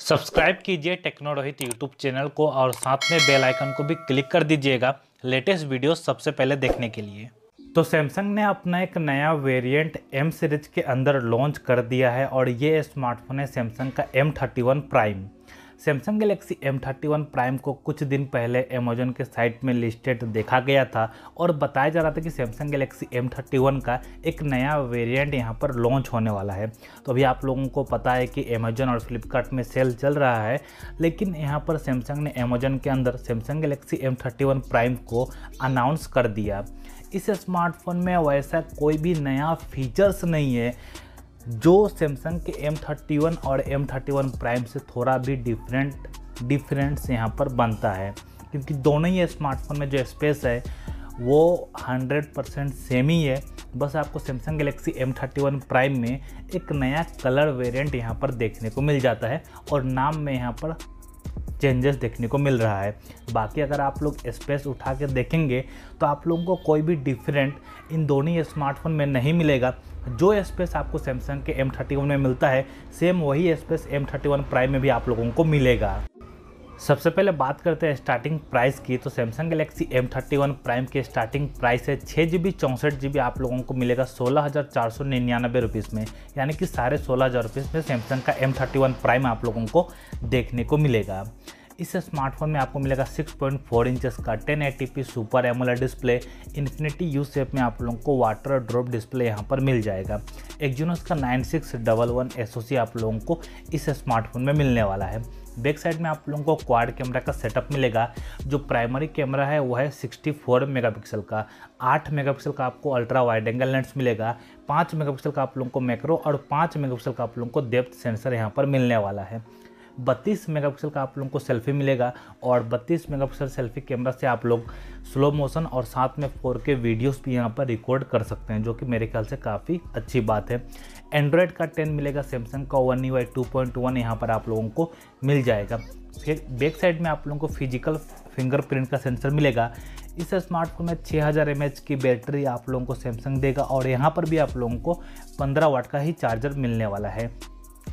Subscribe कीजिए टेक्नोरोहित YouTube channel को और साथ में बेल आइकन को भी क्लिक कर दीजिएगा लेटेस्ट वीडियो सबसे पहले देखने के लिए। तो सैमसंग ने अपना एक नया वेरिएंट एम सीरीज़ के अंदर लॉन्च कर दिया है और ये स्मार्टफ़ोन है सैमसंग का M thirty one prime Samsung Galaxy M thirty one prime को कुछ दिन पहले अमेजोन के साइट में लिस्टेड देखा गया था और बताया जा रहा था कि Samsung Galaxy M thirty one का एक नया वेरिएंट यहाँ पर लॉन्च होने वाला है। तो अभी आप लोगों को पता है कि अमेजोन और फ्लिपकार्ट में सेल चल रहा है, लेकिन यहाँ पर सैमसंग ने अमेजोन के अंदर Samsung Galaxy M thirty one prime को अनाउंस कर दिया। इस स्मार्टफ़ोन में वैसा कोई भी नया फीचर्स नहीं है जो सैमसंग के एम थर्टी वन और एम थर्टी वन प्राइम से थोड़ा भी डिफरेंट डिफरेंस यहाँ पर बनता है। क्योंकि दोनों ही स्मार्टफ़ोन में जो स्पेस है, वो 100 परसेंट सेम ही है। बस आपको Samsung Galaxy M thirty one prime में एक नया कलर वेरिएंट यहाँ पर देखने को मिल जाता है और नाम में यहाँ पर चेंजेस देखने को मिल रहा है। बाकी अगर आप लोग स्पेस उठा के देखेंगे तो आप लोगों को कोई भी डिफरेंट इन दोनों ही स्मार्टफ़ोन में नहीं मिलेगा। जो स्पेस आपको सैमसंग के एम थर्टी वन में मिलता है सेम वही space M thirty one prime में भी आप लोगों को मिलेगा। सबसे पहले बात करते हैं स्टार्टिंग प्राइस की। तो Samsung Galaxy M thirty one prime की स्टार्टिंग प्राइस है छः जी बी चौंसठ जी बी आप लोगों को मिलेगा सोलह हज़ार चार सौ निन्यानबे रुपीज़ में। यानी कि साढ़े सोलह हज़ार रुपीज़ में सैमसंग का एम थर्टी वन प्राइम आप लोगों को देखने को मिलेगा। इस स्मार्टफ़ोन में आपको मिलेगा 6.4 पॉइंट का 1080p super AMOLED display infinity U सेप में आप लोगों को वाटर ड्रॉप डिस्प्ले यहाँ पर मिल जाएगा। एक्जूनस का नाइन सिक्स डबल वन एस आप लोगों को इस स्मार्टफ़ोन में मिलने वाला है। बैक साइड में आप लोगों को क्वाड कैमरा का सेटअप मिलेगा, जो प्राइमरी कैमरा है, वो है 64 मेगापिक्सल का। 8 मेगापिक्सल का आपको अल्ट्रा वाइड एंगल लेंस मिलेगा 5 मेगापिक्सल का आप लोगों को मैक्रो और 5 मेगापिक्सल का आप लोगों को डेप्थ सेंसर यहाँ पर मिलने वाला है। बत्तीस मेगापिक्सल का आप लोगों को सेल्फी मिलेगा और बत्तीस मेगापिक्सल सेल्फी कैमरा से आप लोग स्लो मोशन और साथ में 4K वीडियोस भी यहाँ पर रिकॉर्ड कर सकते हैं, जो कि मेरे ख्याल से काफ़ी अच्छी बात है। एंड्रॉयड का 10 मिलेगा सैमसंग का one U I two point one यहाँ पर आप लोगों को मिल जाएगा। फिर बैक साइड में आप लोगों को फ़िज़िकल फिंगरप्रिंट का सेंसर मिलेगा। इस स्मार्टफ़ोन में 6000 हज़ार की बैटरी आप लोगों को सैमसंग देगा और यहाँ पर भी आप लोगों को 15 वाट का ही चार्जर मिलने वाला है।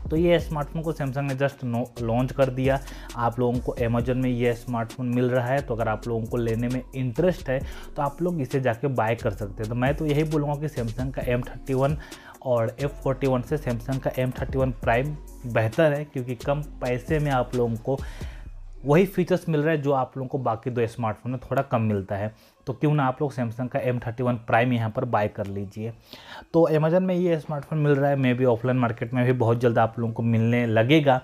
तो ये स्मार्टफ़ोन को सैमसंग ने जस्ट लॉन्च कर दिया। आप लोगों को अमेजोन में ये स्मार्टफ़ोन मिल रहा है तो अगर आप लोगों को लेने में इंटरेस्ट है तो आप लोग इसे जाके बाय कर सकते हैं। तो मैं तो यही बोलूँगा कि सैमसंग का एम थर्टी वन और एफ़ फोर्टी वन से सैमसंग का एम थर्टी वन प्राइम बेहतर है, क्योंकि कम पैसे में आप लोगों को वही फीचर्स मिल रहा है जो आप लोगों को बाकी दो स्मार्टफ़ोन में थोड़ा कम मिलता है। तो क्यों ना आप लोग सैमसंग का एम थर्टी वन प्राइम यहाँ पर बाय कर लीजिए। तो अमेजन में ये स्मार्टफ़ोन मिल रहा है, मे भी ऑफलाइन मार्केट में भी बहुत जल्द आप लोगों को मिलने लगेगा।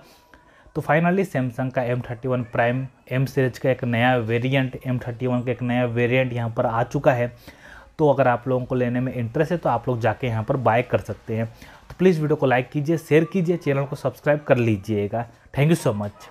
तो फाइनली सैमसंग का M thirty one prime M series का एक नया वेरिएंट एम थर्टी वन का एक नया वेरिएंट यहाँ पर आ चुका है। तो अगर आप लोगों को लेने में इंटरेस्ट है तो आप लोग जाके यहाँ पर बाय कर सकते हैं। तो प्लीज़ वीडियो को लाइक कीजिए शेयर कीजिए चैनल को सब्सक्राइब कर लीजिएगा। Thank you so much